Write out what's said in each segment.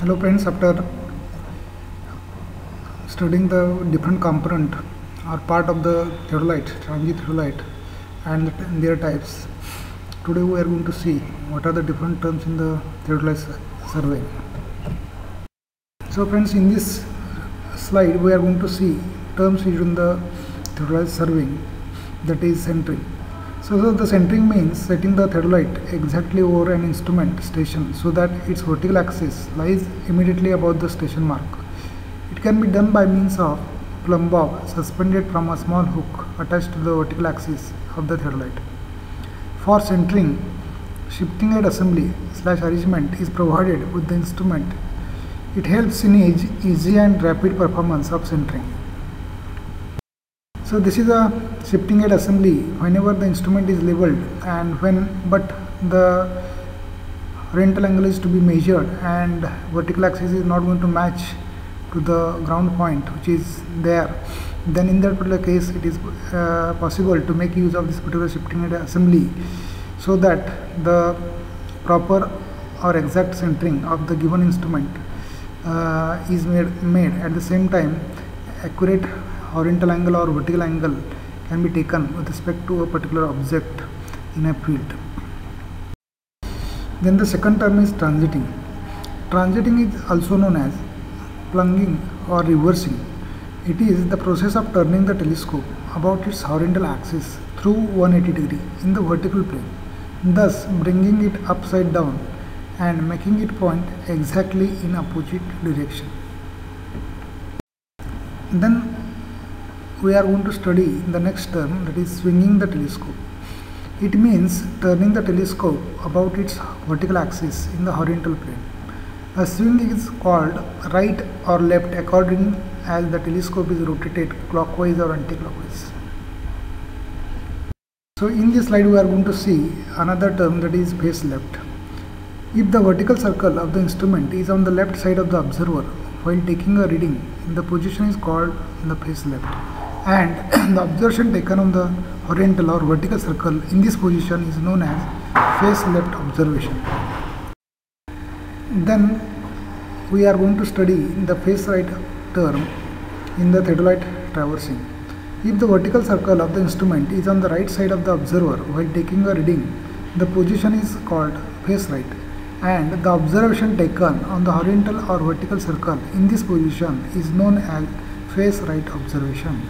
Hello friends, after studying the different component or part of the theodolite, transit theodolite and their types, today we are going to see what are the different terms in the theodolite survey. So friends, in this slide we are going to see terms used in the theodolite survey that is centering. So, so the centering means setting the theodolite exactly over an instrument station so that its vertical axis lies immediately above the station mark. It can be done by means of plumb bob suspended from a small hook attached to the vertical axis of the theodolite. For centering, shifting head assembly slash arrangement is provided with the instrument. It helps in easy and rapid performance of centering. So this is a shifting head assembly. Whenever the instrument is leveled and when but the rental angle is to be measured and vertical axis is not going to match to the ground point which is there then in that particular case it is uh, possible to make use of this particular shifting head assembly so that the proper or exact centering of the given instrument uh, is made, made. At the same time accurate horizontal angle or vertical angle can be taken with respect to a particular object in a field. Then the second term is transiting. Transiting is also known as plunging or reversing. It is the process of turning the telescope about its horizontal axis through 180 degree in the vertical plane, thus bringing it upside down and making it point exactly in opposite direction. Then we are going to study in the next term that is swinging the telescope. It means turning the telescope about its vertical axis in the horizontal plane. A swing is called right or left according as the telescope is rotated clockwise or anti-clockwise. So in this slide we are going to see another term that is face left. If the vertical circle of the instrument is on the left side of the observer while taking a reading, the position is called the face left and the observation taken on the horizontal or vertical circle in this position is known as face left observation. Then we are going to study the face right term in the theodolite traversing. If the vertical circle of the instrument is on the right side of the observer while taking a reading, the position is called face right and the observation taken on the horizontal or vertical circle in this position is known as face right observation.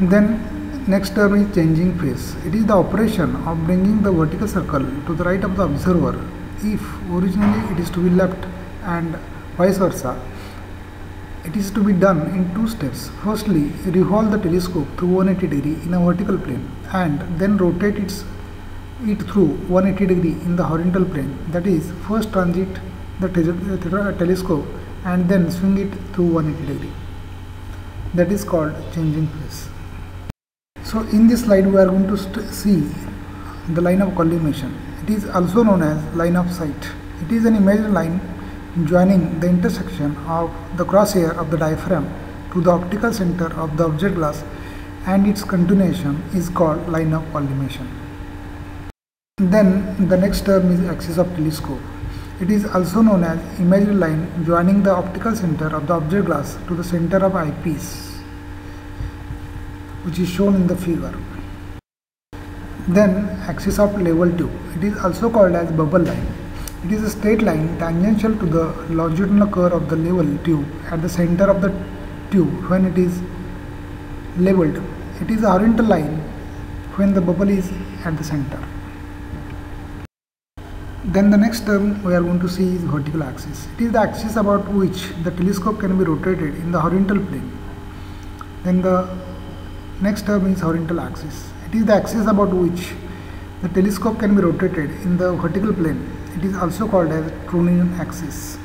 Then next term is changing face. It is the operation of bringing the vertical circle to the right of the observer if originally it is to be left and vice versa. It is to be done in two steps. Firstly, revolve the telescope through 180 degree in a vertical plane and then rotate its, it through 180 degree in the horizontal plane. That is, first transit the telescope and then swing it through 180 degree. That is called changing face. So in this slide we are going to see the line of collimation. It is also known as line of sight. It is an imaginary line joining the intersection of the crosshair of the diaphragm to the optical center of the object glass and its continuation is called line of collimation. Then the next term is axis of telescope. It is also known as imaginary line joining the optical center of the object glass to the center of eyepiece which is shown in the figure. Then axis of level tube. It is also called as bubble line. It is a straight line tangential to the longitudinal curve of the level tube at the center of the tube when it is leveled. It is a horizontal line when the bubble is at the center. Then the next term we are going to see is vertical axis. It is the axis about which the telescope can be rotated in the horizontal plane. Then the Next term is horizontal axis. It is the axis about which the telescope can be rotated in the vertical plane. It is also called as Trunnion axis.